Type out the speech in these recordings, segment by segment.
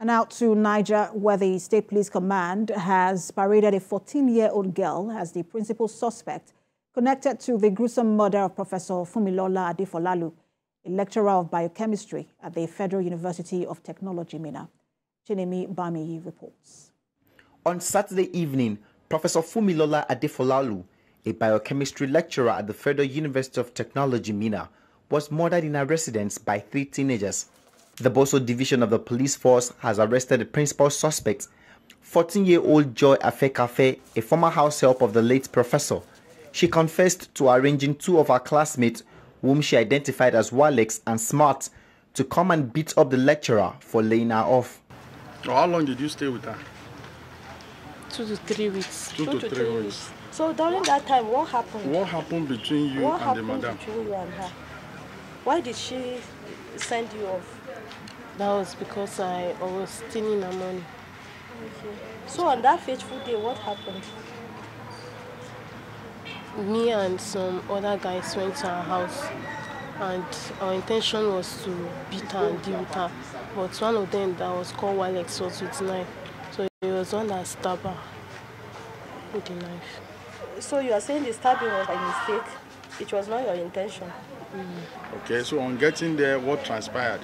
And out to Niger, where the State Police Command has paraded a 14-year-old girl as the principal suspect connected to the gruesome murder of Professor Funmilola Adefolalu, a lecturer of biochemistry at the Federal University of Technology, Minna. Chinemi Bami reports. On Saturday evening, Professor Funmilola Adefolalu, a biochemistry lecturer at the Federal University of Technology, Minna, was murdered in her residence by three teenagers the Bosso division of the police force has arrested the principal suspect, 14-year-old Joy Afekafe, a former house help of the late professor. She confessed to arranging two of her classmates, whom she identified as Walex and Smart, to come and beat up the lecturer for laying her off. how long did you stay with her? Two to three weeks. Two, two to, to, three, weeks. weeks. So during that time, what happened? What happened between you what and the madam? What happened between you and her? Why did she send you off? That was because I, was stealing her money. Okay. So on that fateful day, what happened? Me and some other guys went to her house and our intention was to beat her and deal with her. But one of them that was called Walex was with knife. So he was one that stabbed her with the knife. So you are saying the stabbing was a mistake? It was not your intention? Mm. Okay, so on getting there, what transpired?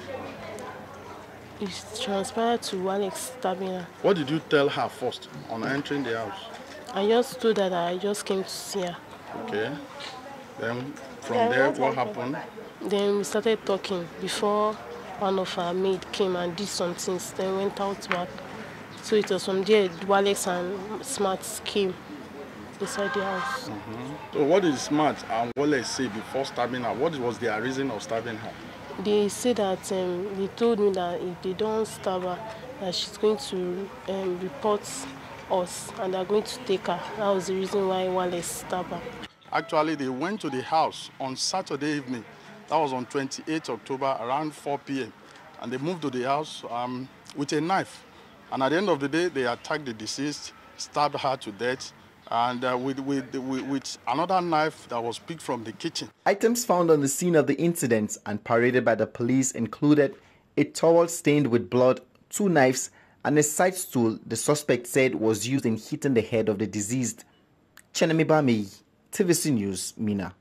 It transpired to Alex stabbing her. What did you tell her first on entering the house? I just told her that I just came to see her. Okay. Then from yeah, there, what happened? Then we started talking before one of our maid came and did some things. Then went out back. So it was from there Walex and Smart came inside the house. Mm -hmm. So what did Smart and Walex say before stabbing her? What was their reason of stabbing her? They say that um, they told me that if they don't stab her, that she's going to um, report us and they're going to take her. That was the reason why Wallace stabbed her. Actually, they went to the house on Saturday evening. That was on 28 October around 4 p.m. And they moved to the house um, with a knife. And at the end of the day, they attacked the deceased, stabbed her to death, and uh, with, with, with, another knife that was picked from the kitchen. Items found on the scene of the incident and paraded by the police included a towel stained with blood, two knives, and a side stool the suspect said was used in hitting the head of the deceased. Chenemi Bami, TVC News, Minna.